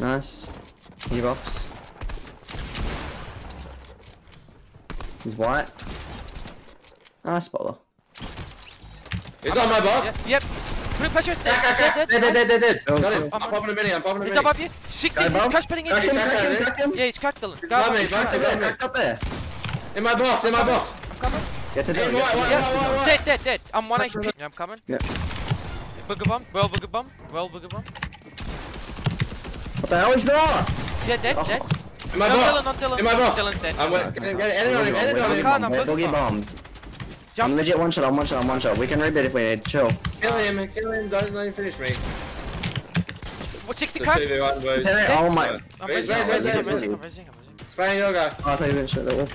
Nice. He box. He's white. Ah, nice Bola. He's on my box. Yeah, yep. Put pressure. Dead, Crack, crack, dead, dead, Dead, dead, dead, dead. Oh, Got him. I'm popping a mini, I'm popping a mini. He's above you. 60, he's above? crash putting in. Crack him, He's crack him, cracked, him. Yeah, he's cracked Dylan. He's Go above me, on. he's Cracked cracked up him. there, cracked up there. In my box, in my box. I'm coming. Get to Hey, do what, what, it. what, what, what? Dead, dead, dead. I'm 1 Crack, HP. Yeah, I'm coming. Yeah. Boogie bomb. Well, boogie bomb. Well, boogie bomb. What the hell is that? Yeah, dead, Oh. dead. In my Not box. Dylan, not Dylan. In my box. Dylan's dead. I'm waiting. Get it, edit on him, edit on I him. can't, I'm Boogie boogie bombed. I'm Jump. legit one shot, I'm one shot, I'm one shot. We can reboot if we need. Chill. Kill him, kill him, don't let him finish me. What, 60 The crack? 2v1 boys. Ten- Oh my. I'm Wait, raising, wait, I'm wait, raising, I'm wait, raising, wait. I'm raising, I'm raising. Spraying your guy. Oh, I thought you were gonna shoot that wall.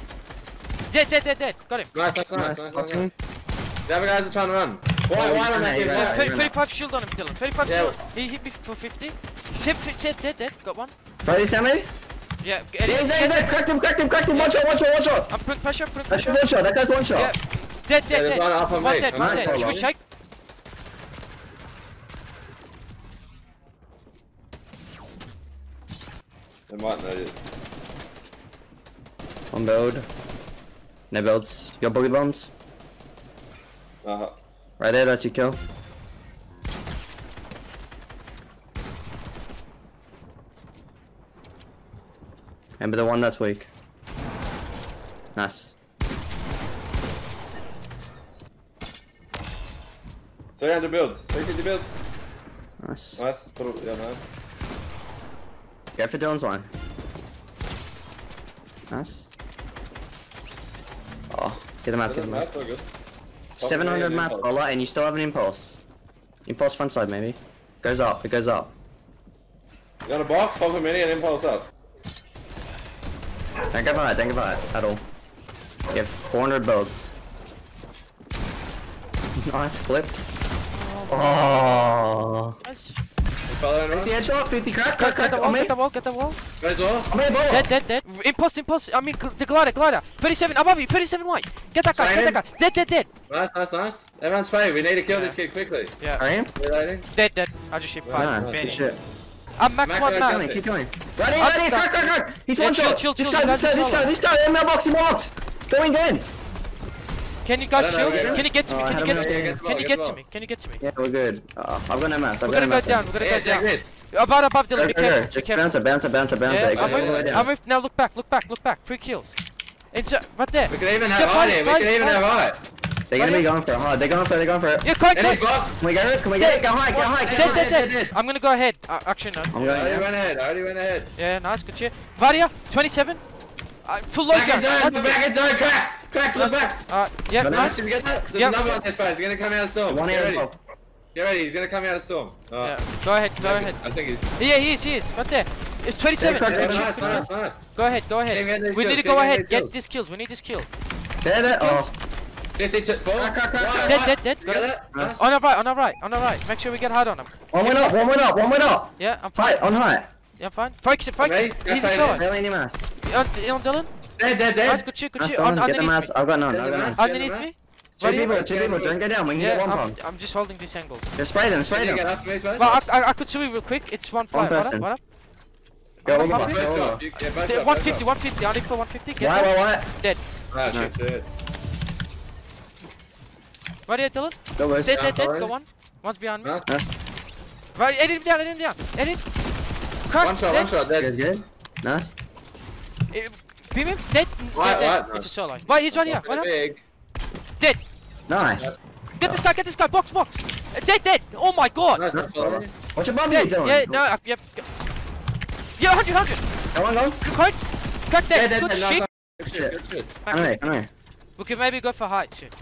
Dead, dead, dead, dead. Got him. Nice, nice, nice, Nice. nice, Watch nice. him. The other guys are trying to run. Why, why he's don't gonna- I give yeah, that? yeah. Thirty- 35 shield on him, Dylan. 35 Yeah. shield. He hit me for 50. Sip, sip, dead, dead. Got one. Ready, Sammy? Yeah, Yeah, Eddie, yeah, dead, yeah, dead. cracked him, cracked him, cracked him. One shot, one shot, one shot. I'm putting pressure, putting That's pressure. one shot, that guy's one Yeah. shot. Dead, Yeah, dead, there's dead. one up on One me. dead, one nice dead. Should we man. shake? They might know you. One build. No builds. You got boogie bombs? Uh-huh. Right there, that's your kill. Remember the one that's weak. Nice. Hundred builds. Fifty builds. Nice. Nice. Put it, yeah, nice. Go for Dylan's one. Nice. Oh, get the mats, get the mats. Good. 700 Impulse. mats, Ola, and you still have an impulse. Impulse front side, maybe. Goes up, it goes up. You got a box, pop a mini, and impulse up. Don't go by it, don't go by it at all. You have 400 builds. nice, flipped. Oh. Nice. You follow 50 headshot, 50 crack, Get, crack, get the wall, get the wall, get the wall. Guys, all. On me, ball. Dead, dead, dead. Impulse, impulse. I mean, the glider, glider. 37 above you, 37 white. Get that guy, get that guy. Dead, dead, dead. Nice, nice, nice. Everyone's spraying. We need to kill Yeah. this kid quickly. Yeah. Are you? Reloading. Dead, dead. I just hit Nah, five. good shit. I'm max Max one now. Keep going, keep going. Ready, I'm ready, stuck. crack, crack, crack. He's Yeah, one chill, shot. chill, this chill, guy, this guy, this solo. guy, this guy, in my box, in my box. Going in. Can you guys shield? Can you get to me? Oh, Can you get to me? Can you Get to me? Can you get to me? Yeah, we're good. Uh, I've got no mass, I've We're gonna go mass. down. We're gonna Yeah, go down. this. Above, above, Dylan. Be careful. Be Just careful. bounce it, bounce it, bounce it, bounce Yeah, I'm goes all the way with. I'm now look back, look back, look back. Three kills. Inside, right there. We can even have here. We can even have height. They're gonna be going for it hard. They're going for it, they're going for it. Yeah, quite, In his quite. box. Can we get it? Can we get it? Go high, go high, Dead, go high. dead, dead, dead. dead. I'm gonna go ahead. Uh, actually, no. I'm I going, already yeah. went ahead. I already went ahead. Yeah, nice, good shit. Varia, 27. Uh, full low Back in gun. zone. Let's Back go. in zone. Crack. Crack. Look back. Uh, yeah, Got it. nice. Did you get that? There's Yep. another one this phase. He's gonna come out of storm. One Get here as ready. well. Get ready. He's gonna come out of storm. Oh. Yeah, go ahead, go ahead. I think he's. Yeah, he is, he is. Right there. It's 27. Yeah, Good crack, shit, nice, good nice, kills. nice. Go ahead, go Keep getting ahead. these We kills, need to keep go getting ahead. these Get kills. these kills. We need this kill. There, there. Oh, 52. Four. Crack, crack, crack, crack. Dead, one. dead, dead. You Got get it. that? Nice. On our right, on our right, on our right. Make sure we get hard on him. one went up, one went up, one went up. Yeah, I'm fine. Height, on height. Yeah, I'm fine. Focus it, focus Ready? it. Yes, He's a I solo. am. Any mass. On, on Dylan. Dead, dead, Nice, dead. good shit, good Nice shit. one. Get the underneath mass. I've got none, I've got none. Underneath me. Two Ready? people, two people. Don't go down. We can get one I'm, bomb. I'm just holding this angle. Just spray them, spray them. get up to me, Space? Well, I, I, I could see real quick. It's one player. What up, person. what up? Go, I'm all up box, here. go, all the Both box. drop. Yeah, both The drop, both 150, drop. 150. Only for 150. Get Why, that. why, why? Dead. Ah, shit, shit. Right here, Dylan. Go, boys. Dead, dead, dead. already. Go one. One's behind me. Huh? Nice. Right, edit him down, edit him down. Edit. Crack. One shot, dead. one shot, dead. good. Nice. Eh, Beam him. Dead. Right, dead, dead. right, It's a solo. Right, he's right here. Right up. Big. Dead. Nice. Get this guy, get this guy. Box, box. Uh, Dead, dead. Oh my god. Nice, nice, nice. What's above you, Dead. Dylan? Yeah, no, uh, yep. Yeah, 100, 100. Go on, go. Good code. Crack Dead, dead. dead, Good dead. shit. Nice, Good shit, good shit. Come here, come here. We can maybe go for height shit.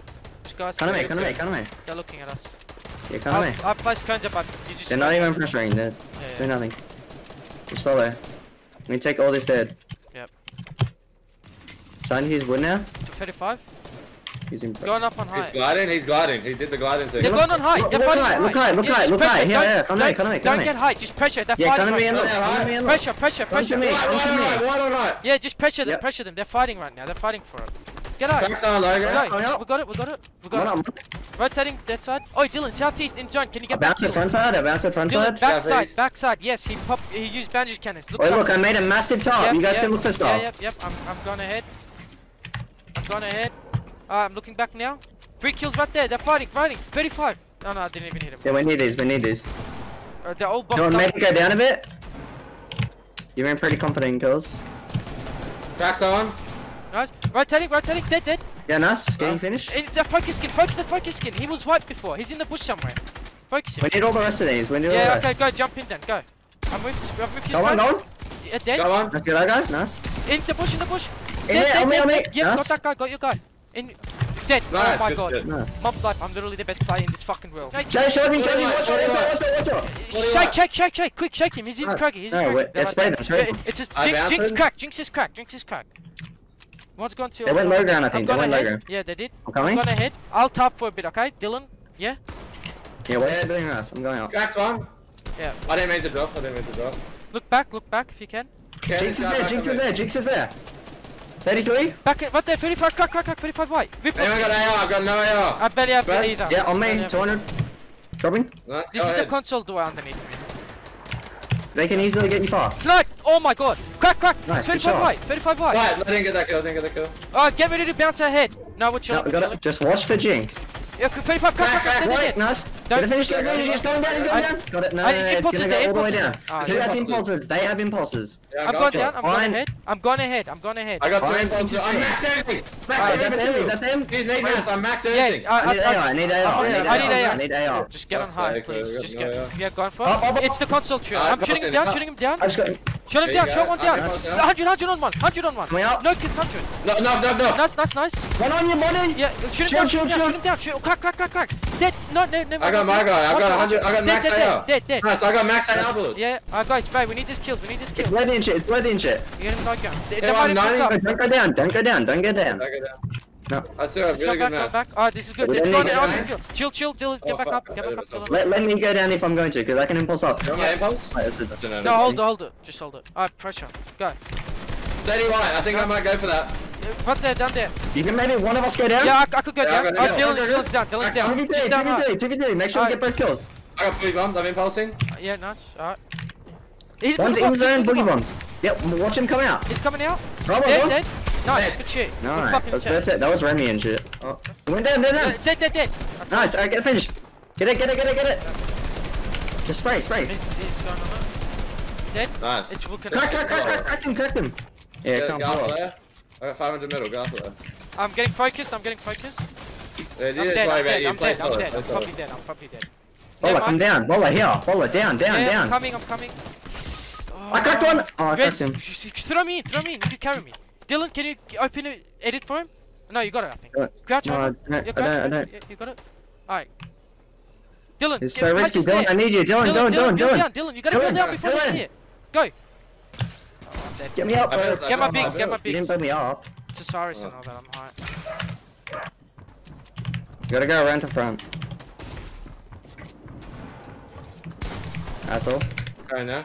This guy's Come here, come here. They're looking at us. Yeah, come I'll, here. I'll place cones up, but you just. They're not even pressuring, they're Yeah, doing yeah. nothing. Just slow there. We take all this dead. Yep. Son, he's wood now? 35. He's in. Going up on high. He's height. gliding, he's gliding. He did the gliding thing. They're going on high. Look- They're look fighting high, on look high, look Yeah, high, just look pressure. high. Here, Don't- here, come here, don't- come here, come Don't here. get height. Just pressure. Them, yep. pressure them. They're fighting right now. They're fighting Get out. Crack's on low, Get out. We got it, we got it, we got One it. Rotating dead side. Oh, Dylan, southeast in joint, Can you get I bounce the front side, I bounce the front Dylan, side. Backside, yeah, backside. Yes, he popped, he used bandage cannons. Look look, I made a massive top. Yep, you guys yep, can look for stuff. Yeah, yep, yep. I'm, I'm going ahead. I'm going ahead. Uh, I'm looking back now. Three kills right there. They're fighting, fighting. 35. Oh no, I didn't even hit him. Yeah, we need these, we need these. Uh, they're all boxed you want up. go down a bit? You're being pretty confident in kills. On. Nice. Right turning, right turning, dead, dead. Yeah, nice. Getting um, finished. The focus skin, focus the focus skin. He was wiped before. He's in the bush somewhere. Focus him. We need all the rest of these. We need yeah, all the okay, go, jump in then, go. I'm with, I'm with you. Go on, go on. Yeah, dead. Go on, let's get that guy. Nice. In the bush, in the bush. In dead, there, dead, on me, dead, on me. Yep, nice. got that guy, got your guy. In, dead. Oh nice, oh my good, god. Good. Nice. Mom's life, I'm literally the best player in this fucking world. Shake, shake, shake, shake. Shake, shake, shake, shake, quick shake him. He's in the craggy, he's in the craggy. Let's play them, It's just, Jinx crack. cracked, Jinx is crack. Jinx is cracked. One's gone to. They went low ground, I think. They went low ground. Yeah, they did. I'm coming. I'm going ahead. I'll top for a bit, okay? Dylan, yeah? Yeah, what's yeah. doing us? I'm going up. Crack's one. Yeah. I didn't make the drop. I didn't make the drop. Look back, look back if you can. Yeah, Jinx is there, Jinx is there, Jinx is there. 33? Back it, right there, 35, crack, crack, crack, 35 white. Whip Anyone got AR? I've got no AR. I barely have Burst. either. Yeah, on me, 200. Dropping. Nice, this is ahead. the console door underneath me. They can easily get you far. Snipe! Oh my god! Crack, crack! Nice, 35 wide, 35 white. Right, I didn't get that kill, I didn't get that kill. Alright, get ready to bounce ahead. No, we're chilling. No, we're Just watch for Jinx. Yeah, 35, crack, crack, crack, crack Nice. Don't get the finish, get the finish, don't down, go down. Got it, no, no, no, it's gonna go all the way down. Who has impulses? They have impulses. I'm going down, I'm going ahead. I'm going ahead, I'm going ahead. I got two impulses, I'm max everything! Max everything! Is that them? Dude, need mats, I'm max everything! Yeah, I need AR, I need AR, oh, I need AR. I need AR. Just get on high, please. Just get, yeah, go for it. It's the console tree. I'm shooting him down, shooting him down. I just got Chill him down, chill one down. 100, 100 on one, 100 on one. No kids, 100. No, no, no, no. Nice, nice, nice. One on your money. Yeah, shoot him down, shoot him down, shoot crack, crack, crack, crack. Dead, no, no, no. I got my guy, I got 100, I got max AR. Dead, dead, Nice, I got max AR bullets. Yeah, alright guys, babe, we need this kill, we need this kill. It's worthy and shit, it's worthy and shit. You get him knocked down. Don't go down, don't go down, don't go down. Don't go down. No. I still have really good back, math. Back. This is good. Let it's gone. Oh, chill, chill, chill. Get oh, back up. Get back up. Let, let me go down if I'm going to, because I can impulse up. Yeah. impulse? No, hold it, hold it. Just hold it. Alright, pressure. Go. Steady right. I think I might go for that. Uh, what there, down there. You can maybe one of us go down? Yeah, I, I could go yeah, down. Oh, Dylan, Dylan's down. Dylan's down. Two V three, two V three, two V three. Make sure we get both kills. I got boogie bombs. I'm impulsing. Yeah, nice. Alright. One's in zone, boogie bomb. Yep, watch him come out. He's coming out. Right, dead, dead. Nice, good shit. Nice. Good that's, it. That was Remy and shit. Oh. Went down, down, down. No, dead, dead, dead. Nice. Alright, get the finish. Get it, get it, get it, get it. Just spray, spray. He's, he's on. Dead. Nice. It's looking. Crack, crack, crack, crack, crack him, crack him. Yeah, get can't. I got 500 middle, go after that. I'm getting focused, I'm getting focused. Yeah, I'm dead, I'm dead, I'm dead, I'm dead, I'm probably dead, I'm probably dead. Bola, come down, Bola here, Bola, down, down, yeah, down. I'm coming, I'm coming. Oh. I cracked one! Oh, I cracked him. Throw me in, throw me in, you can carry me. Dylan, can you open it, edit for him? No, you got it, I think. Right. Crouch no, over. I, yeah, crouch I, don't, I don't. You got it? Alright. Dylan, It's so risky, Dylan, there. I need you. Dylan, Dylan, Dylan, Dylan. Dylan, Dylan. Dylan you gotta build down before Dylan. see it. Go. Oh, get me up, bro. Get my bigs, get my bigs. You didn't build me up. It's a oh. and all that, I'm alright. You gotta go around to front. Asshole. Going there.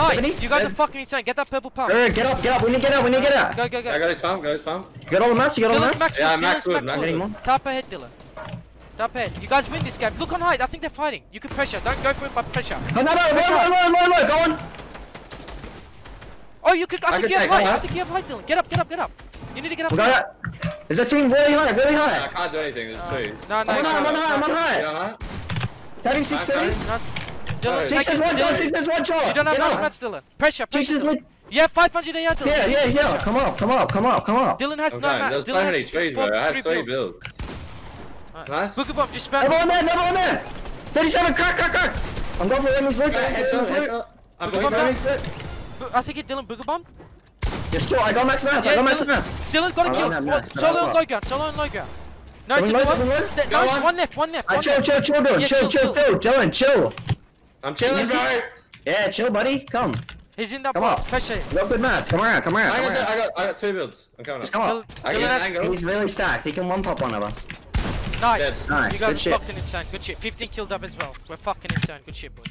Nice! you guys dead. are fucking insane. Get that purple pump. Err, get up, get up. We need to get out. We need to get out. Go, go, go. I got his pump. Got his pump. You got all the mats. You got all the mats. Yeah, Max Wood. Max Wood. Tap ahead, Dylan. Tap ahead. You guys win this game. Look on height. I think they're fighting. You can pressure. Don't go for it by pressure. Another. Low, low, low, low. Go on. Oh, you could. I, I think could you have height. I think you have height, Dylan. Get up, get up, get up. You need to get up. We got it. Is that team really high? Really high? No, I can't do anything. There's uh, two. No, no. I'm on high. I'm on high. I'm on high. 36, 70. Dylan, Jinx is one, Dylan. Jinx is one shot. You don't have enough meds, Dylan. Pressure, pressure. Jinx is lit. You have 500 Dylan. Yeah, yeah, yeah. Come on, come on, come on, come on. Dylan has okay, nine meds. Dylan has three builds. I have three builds. Nice. Book him up, just spam. Never one there, Never one there. 37, crack, crack, crack. I'm going for Emmy's loot. I'm going for Emmy's loot. I think it's Dylan Boogie Bomb. You're sure, I got max mats, yeah, I got max mats. Dylan got a kill. Solo and low solo and low. No, to the one. Nice, one left, one left. Chill, chill, chill, dude. Chill, chill, dude. Dylan, chill. I'm chilling, bro. Yeah, chill, buddy. Come. He's in that Come box. on. Pressure him. Got good mats. Come around, come around, I come got, around. I got, I got two builds. I'm coming Just up. come up. I Dylan get an angle. He's really stacked. He can one pop one of us. Nice. Dead. Nice, You guys good shit. fucking insane. Good shit. 15 killed up as well. We're fucking insane. Good shit, boys.